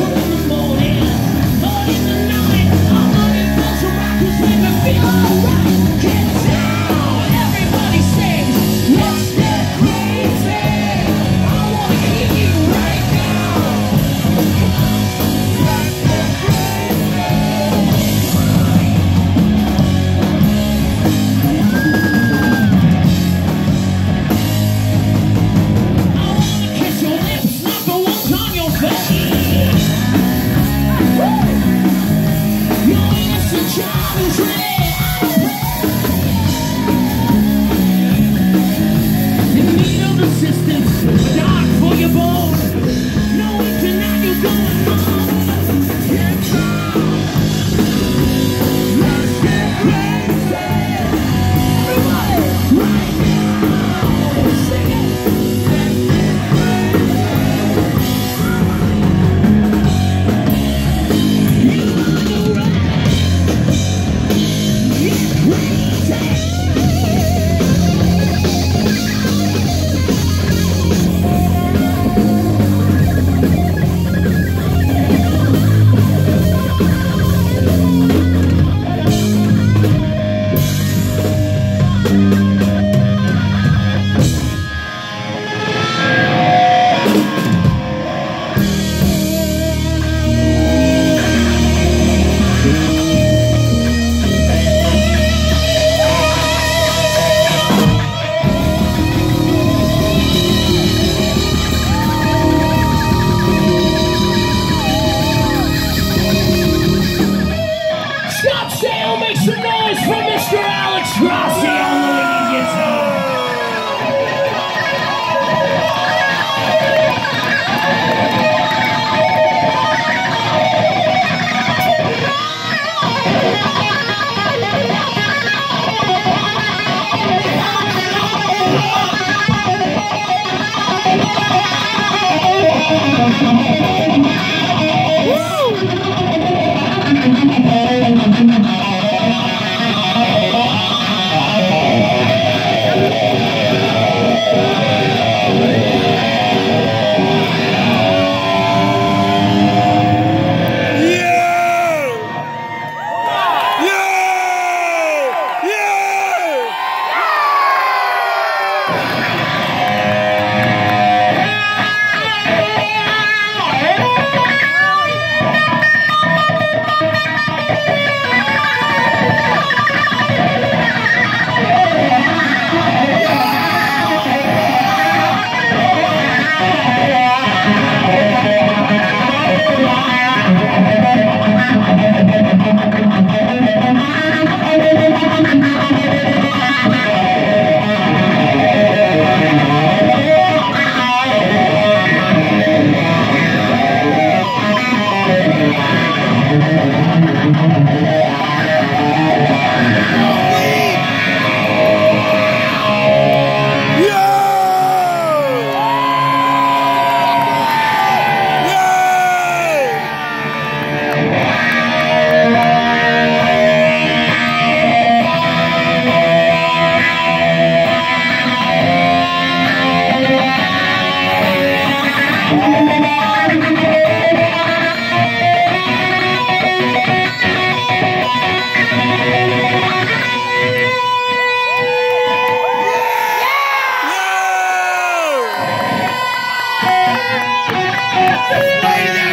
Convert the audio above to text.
home. Ladies!